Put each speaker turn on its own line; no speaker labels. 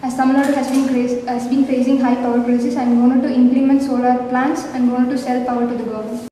As Tamil Nadu has been, has been facing high power crisis, I wanted to implement solar plants and wanted to sell power to the government.